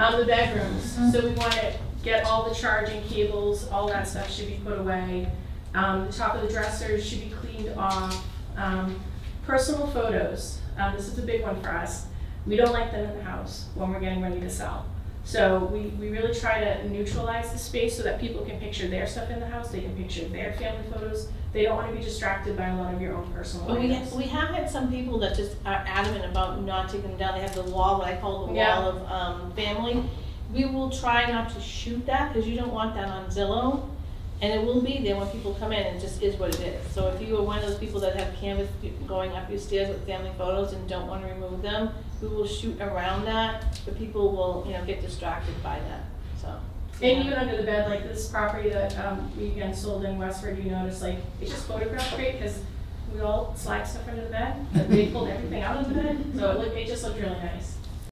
Um, the bedrooms, so we wanna get all the charging cables, all that stuff should be put away. Um, the top of the dressers should be cleaned off. Um, personal photos, um, this is a big one for us. We don't like them in the house when we're getting ready to sell. So we, we really try to neutralize the space so that people can picture their stuff in the house, they can picture their family photos. They don't wanna be distracted by a lot of your own personal But we, items. we have had some people that just are adamant about not taking them down, they have the wall, what I call the Yeah. wall of, um, family. We will try not to shoot that, cause you don't want that on Zillow, and it will be there when people come in, it just is what it is. So if you are one of those people that have canvas going up your stairs with family photos and don't wanna remove them, we will shoot around that, but people will, you know, get distracted by that, so. And even under the bed, like this property that, um, we again sold in Westford, you notice, like, it's just photographed great, cause we all slide stuff under the bed, but they pulled everything out of the bed, so it looked, it just looked really nice.